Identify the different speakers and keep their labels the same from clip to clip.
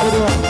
Speaker 1: Kuruyor.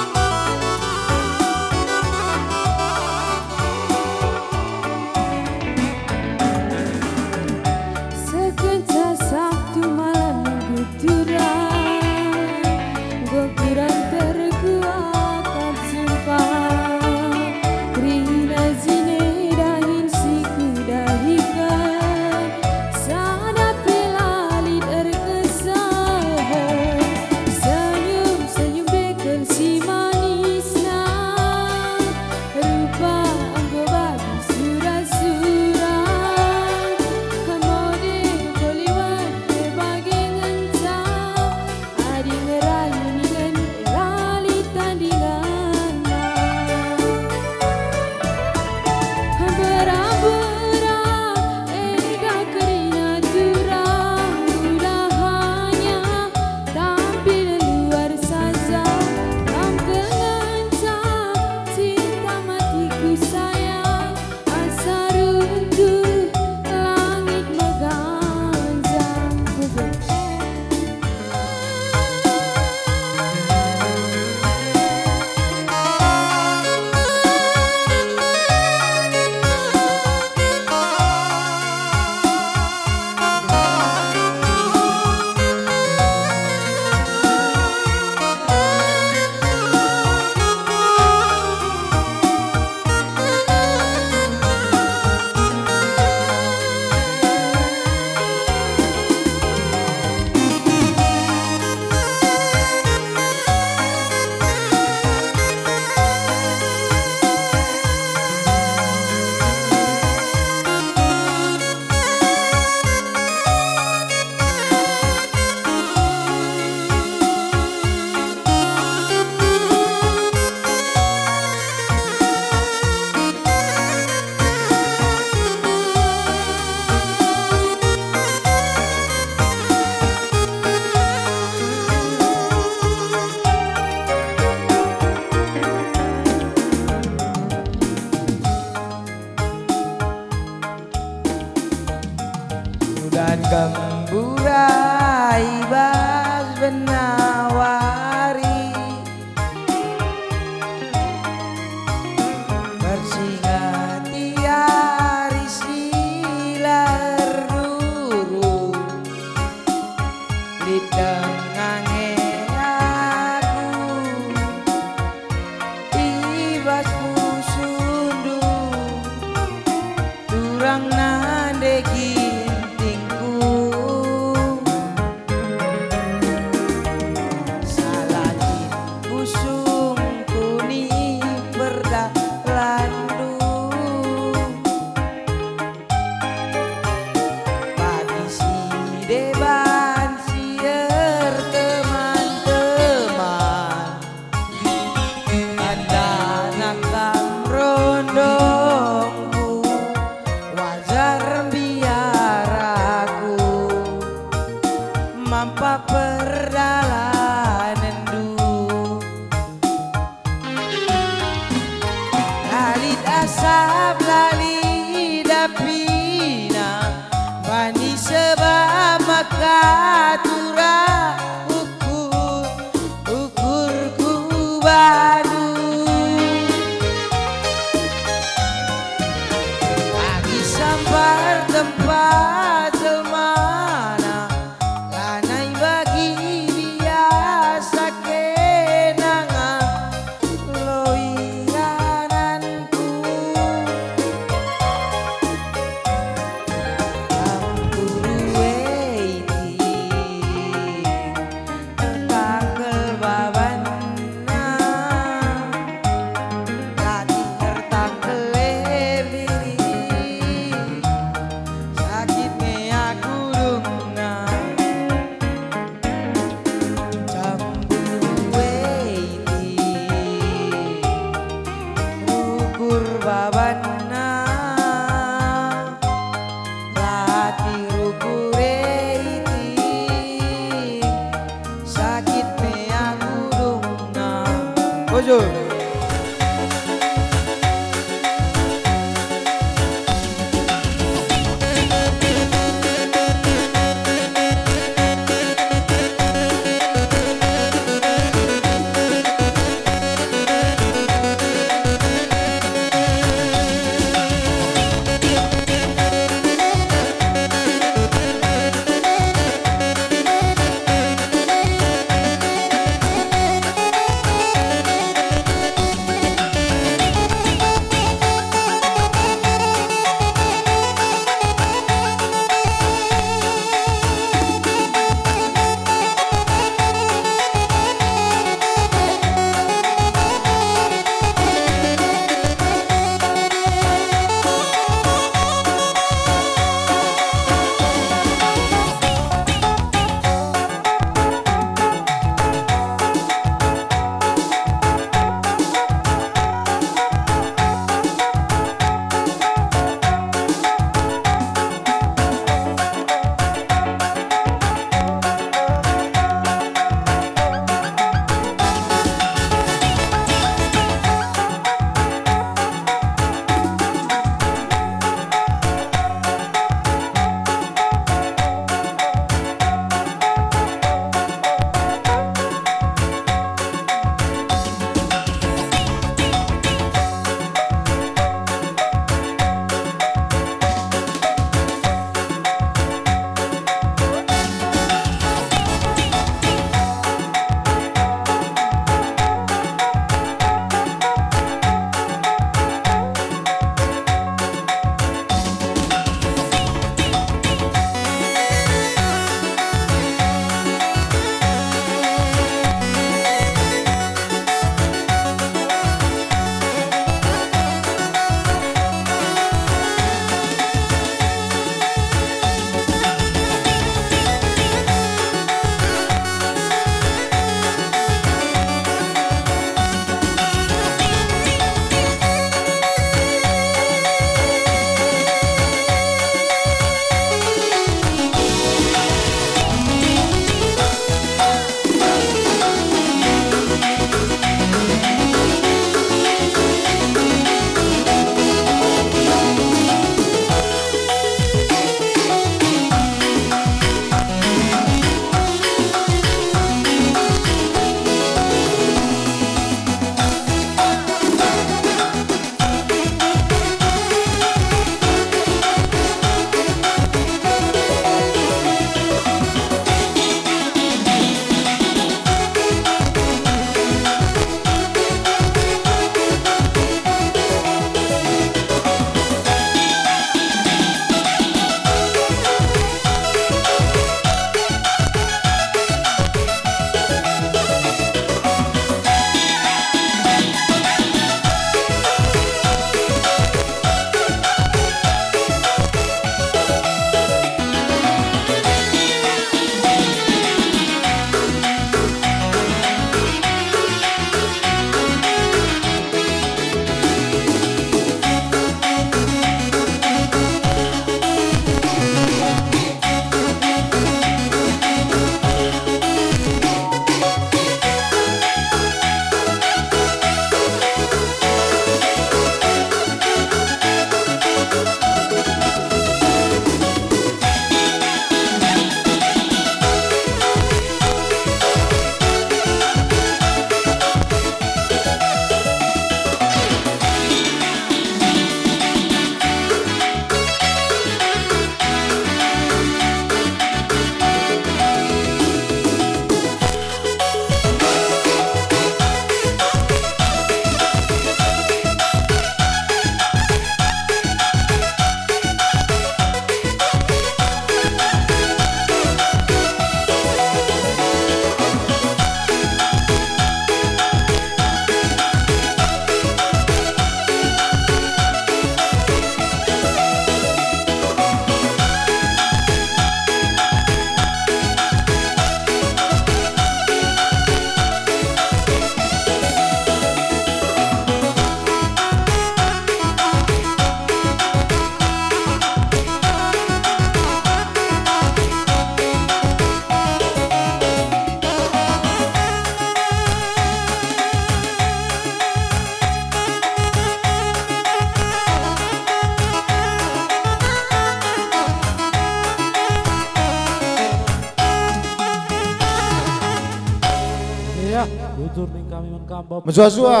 Speaker 2: Menjua-jua.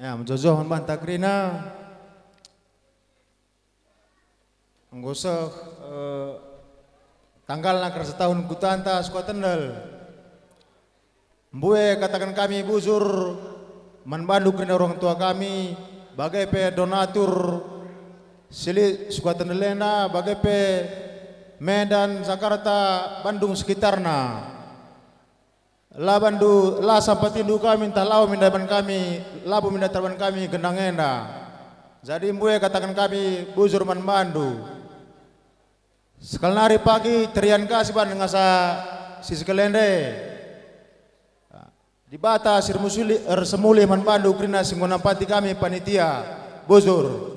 Speaker 2: Ya, man takrina. Anggosok eh, tanggal nakar setahun kutanta suka tendal. Mbue katakan kami buzur manbandu kena orang tua kami bagai pe donatur sili suka tendelena bagai pe Medan, Jakarta, Bandung sekitarna. La bandu la sampatindu kami entah lau mindaban kami labu mindaban kami gendang enda. Jadi mbue katakan kami buzur man. Sekali hari pagi terian kasih ban ngasa sisi kelende. Di bata sir musuli er semuli man bandu krina kami panitia buzur.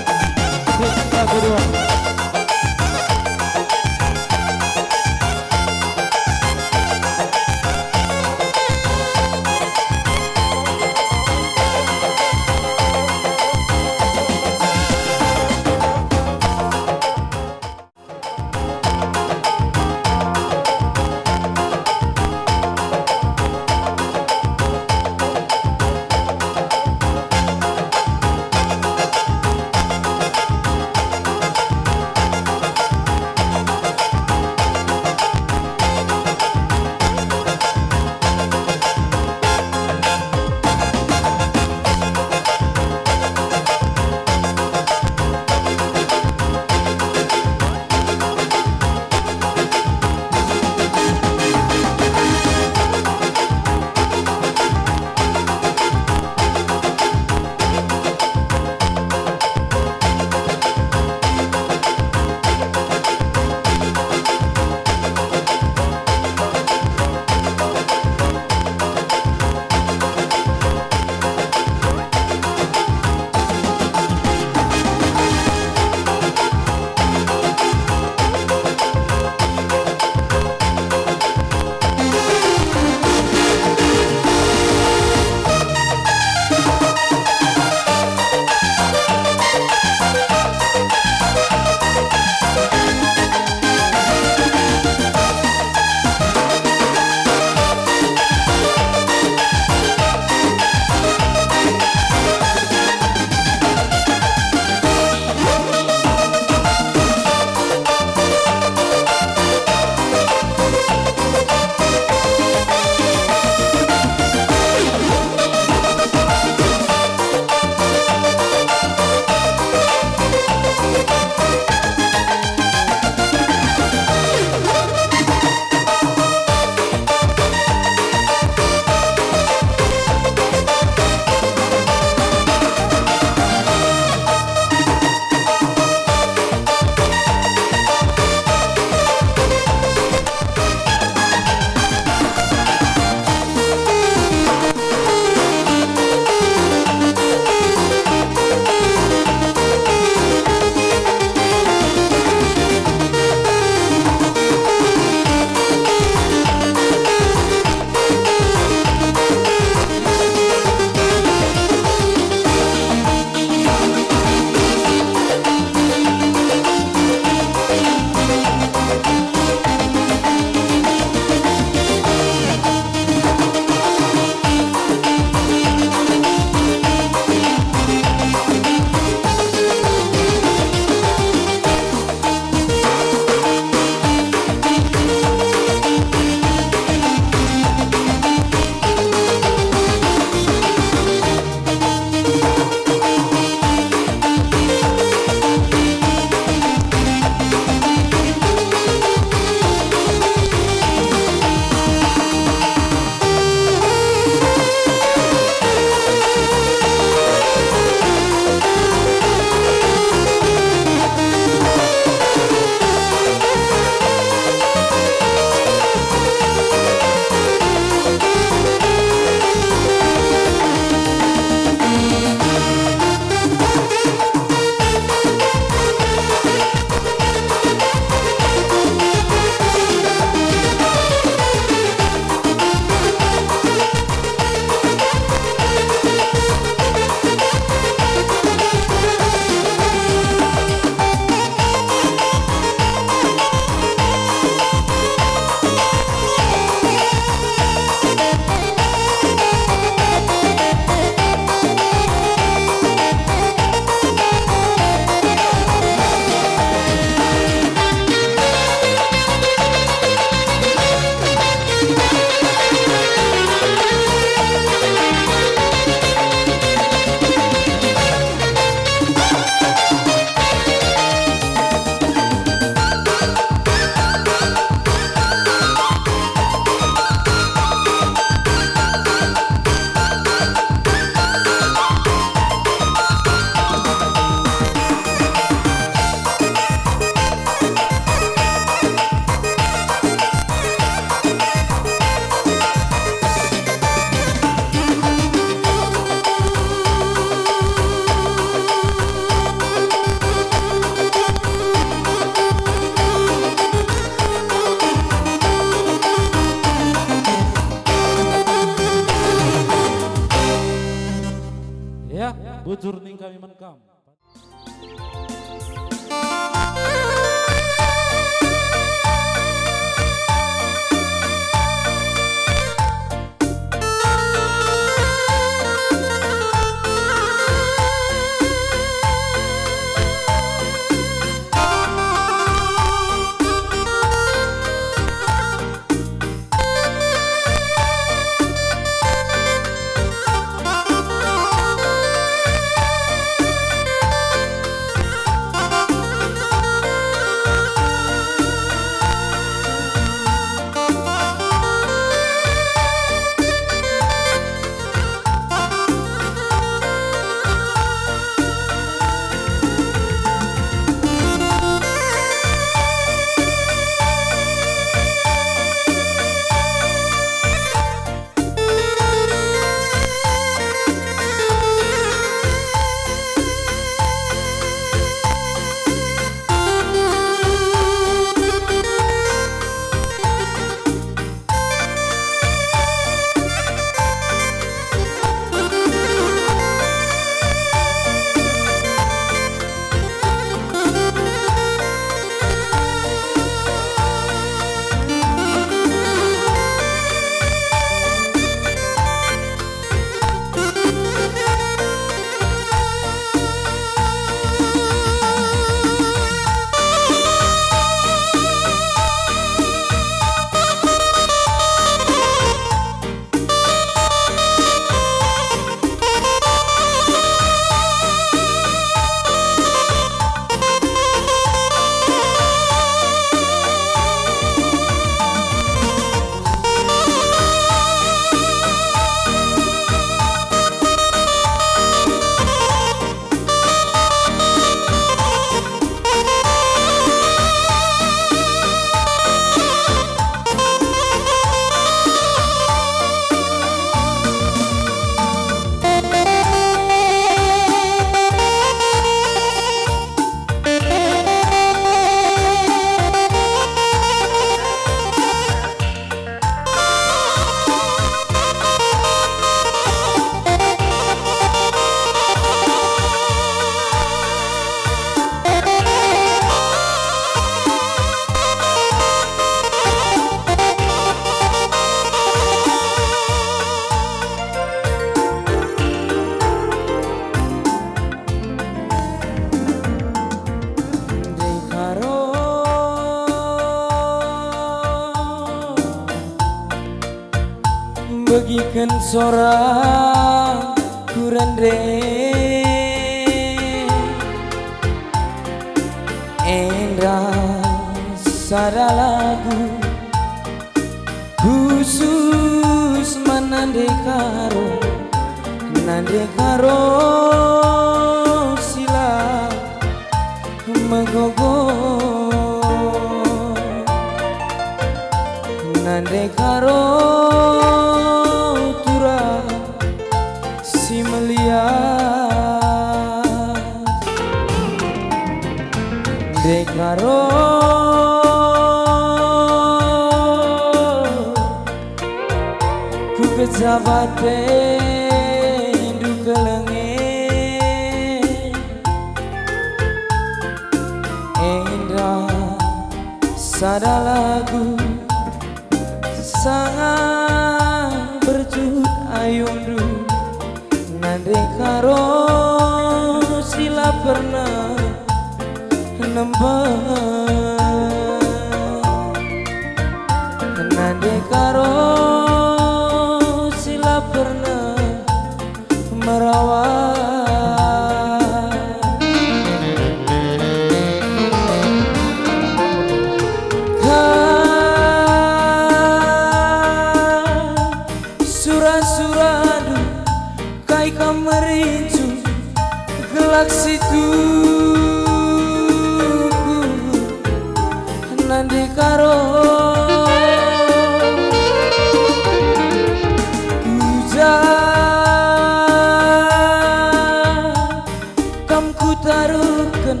Speaker 3: ken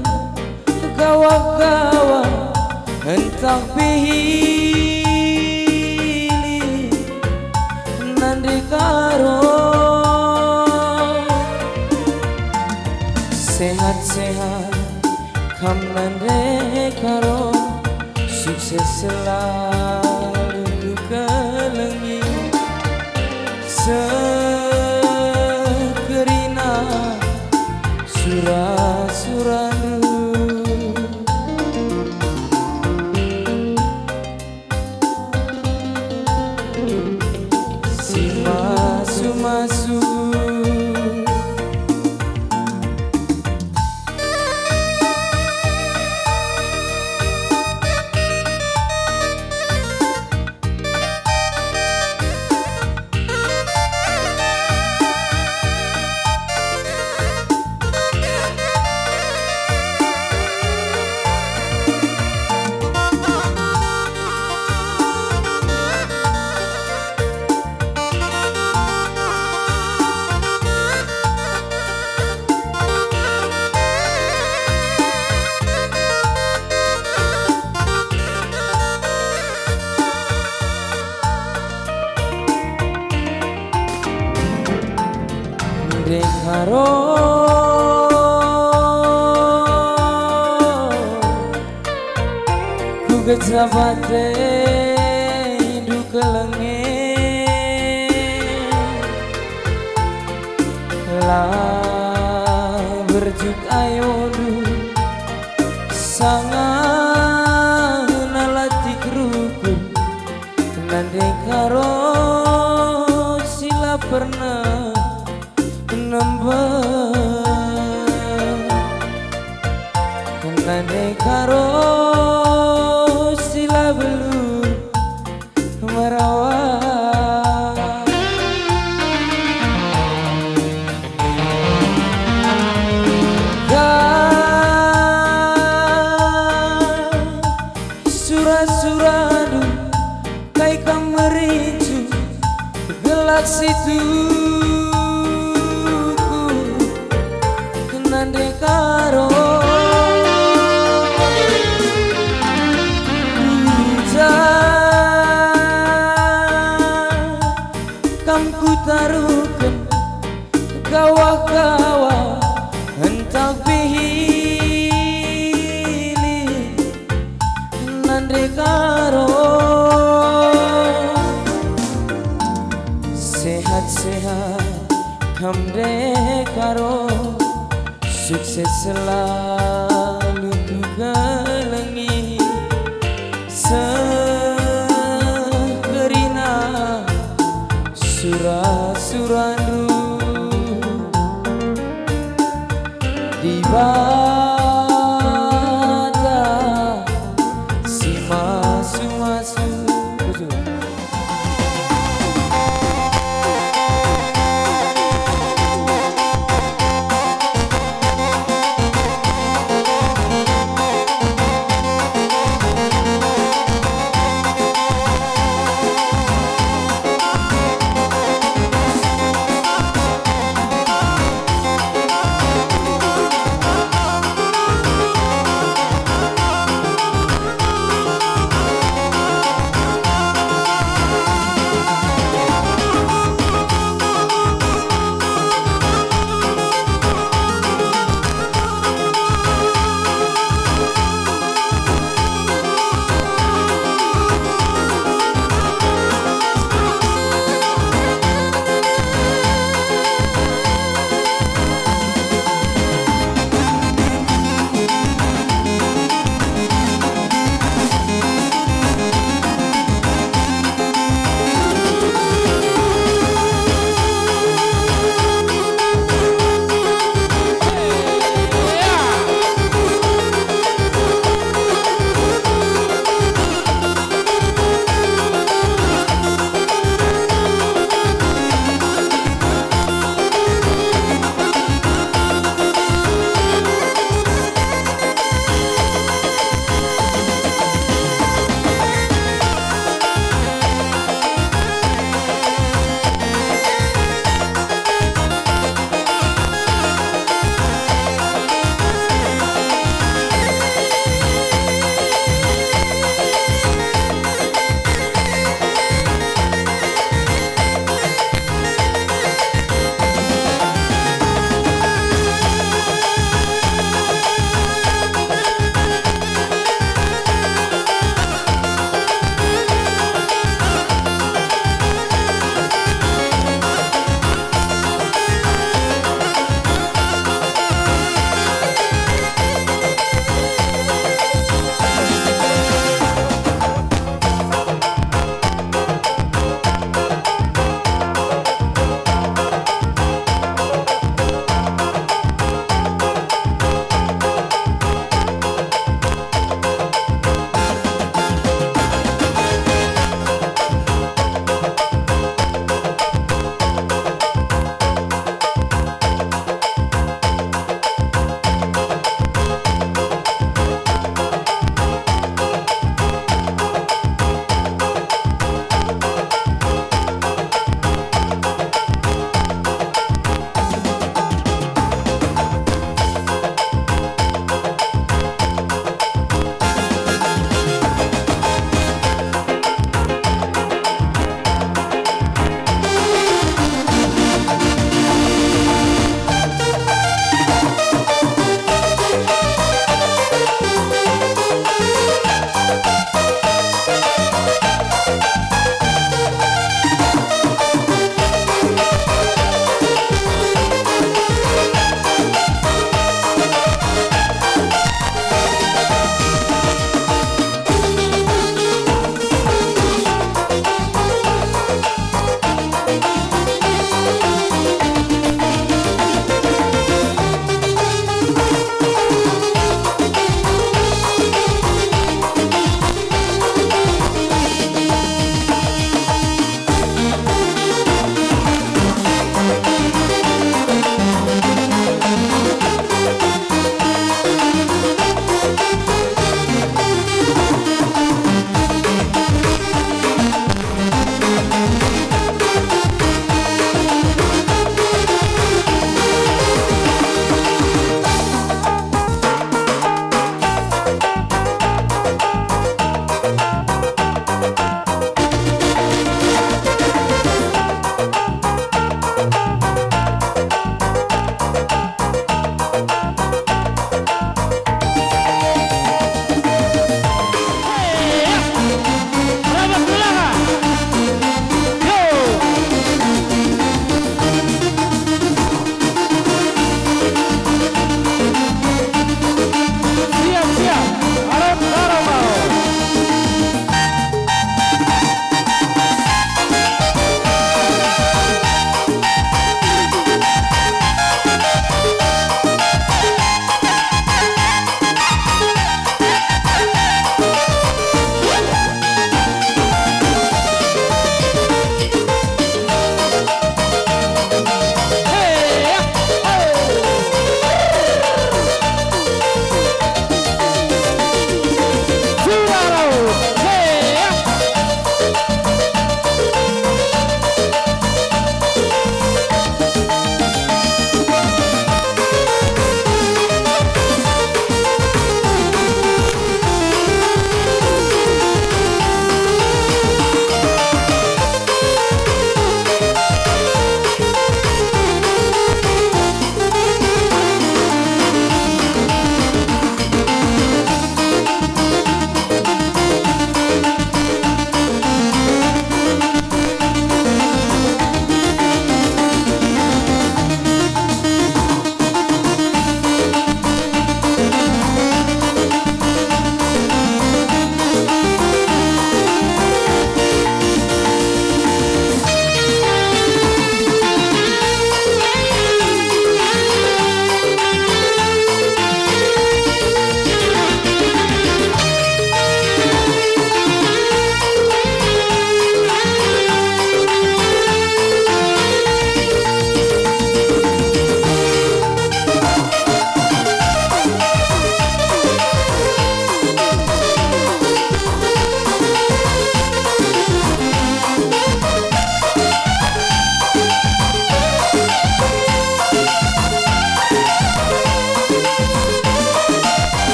Speaker 3: kawa kawa entang pihili nandi karo. Sehat-sehat kam nandi karo. Sukses selalu. sehat-sehat Hamde karo Sukses selalu kugalangi Sekerina Surah-surandu Di
Speaker 2: bawah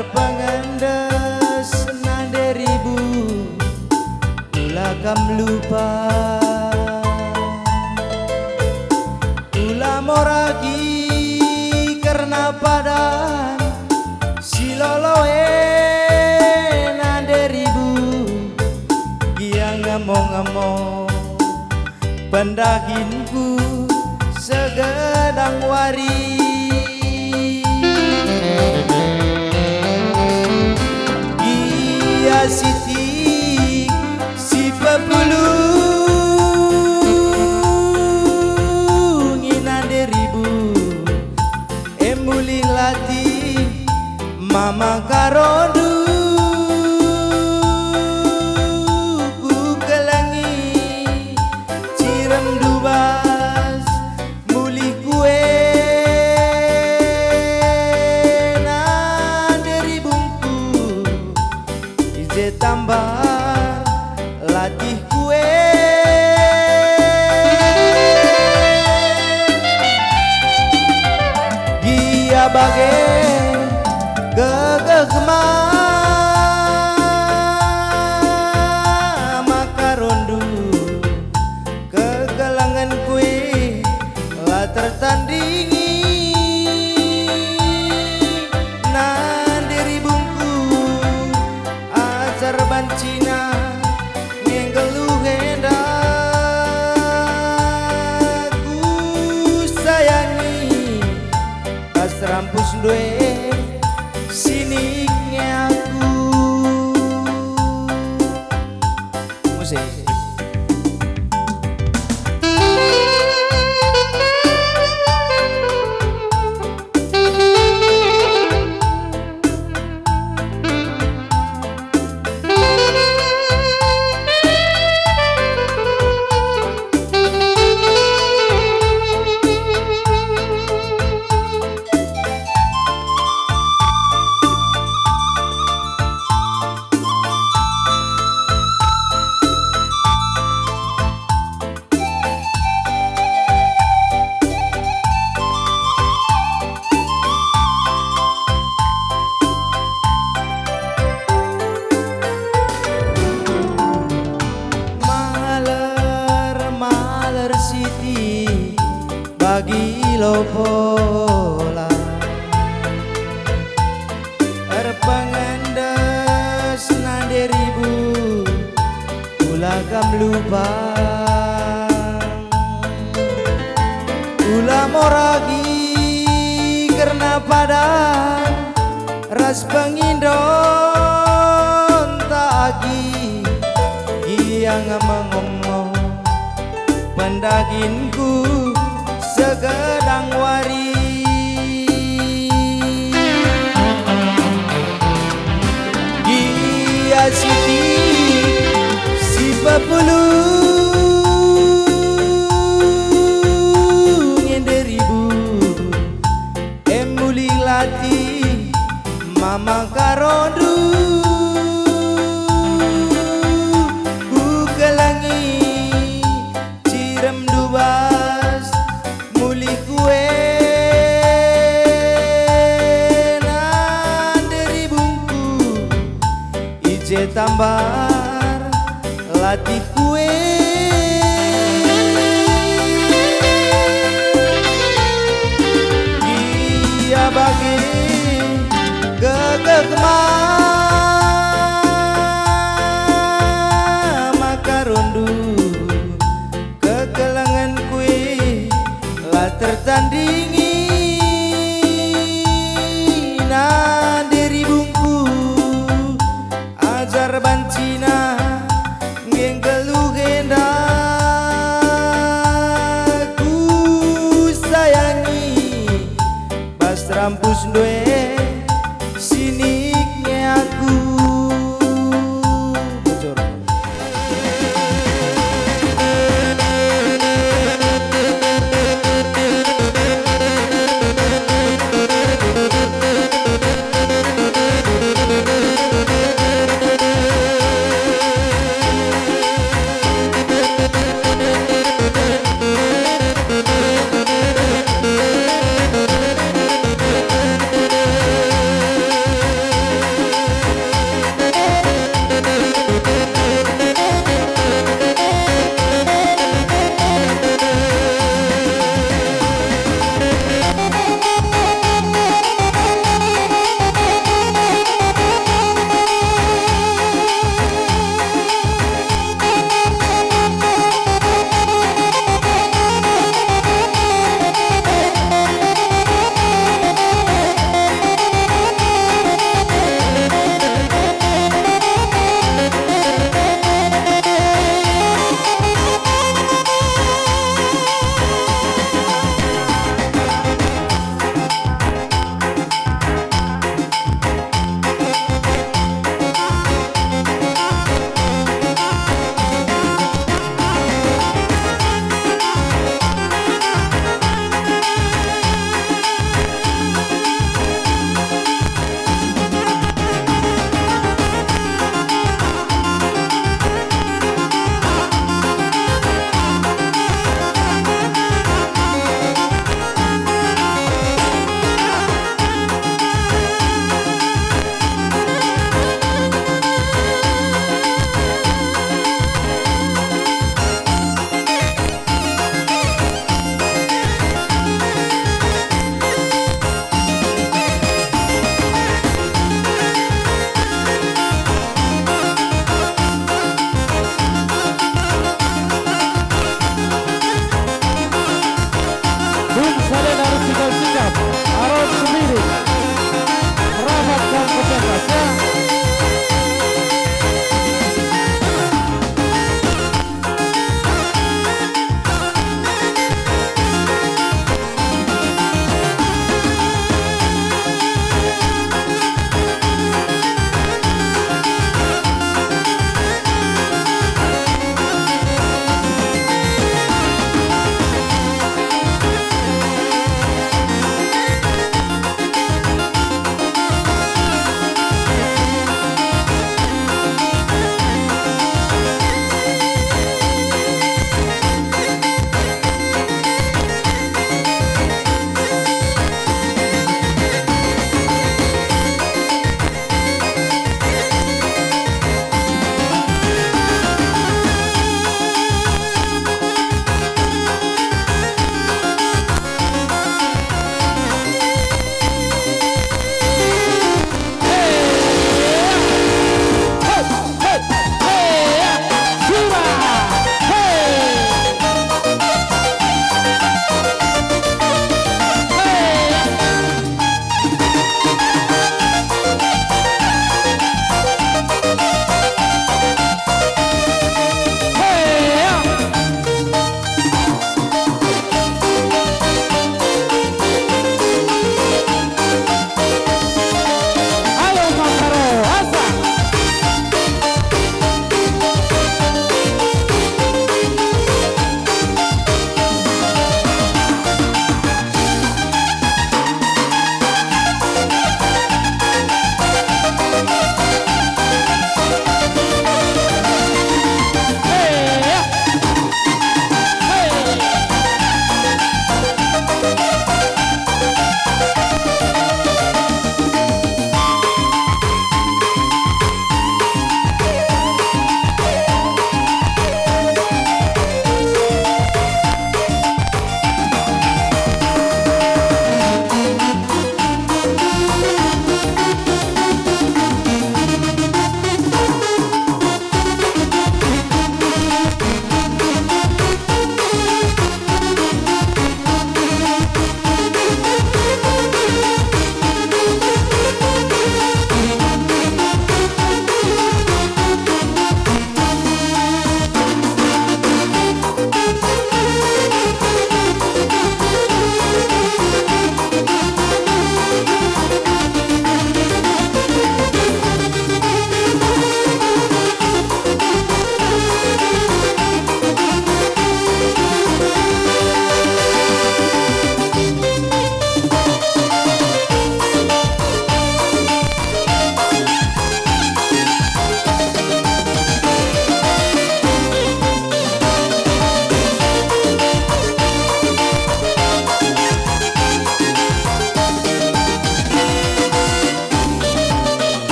Speaker 2: terpengandes nan ribu ulakam lupa. Ulah moragi karena padan Siloloe nan ribu dia ngomong-ngomong pendaginku segedang waris Amang moragi karena padan Ras pengindon tak agi. Giang mengomong Pendaginku segedang wari. Gia Siti si pepulu para ti
Speaker 1: fue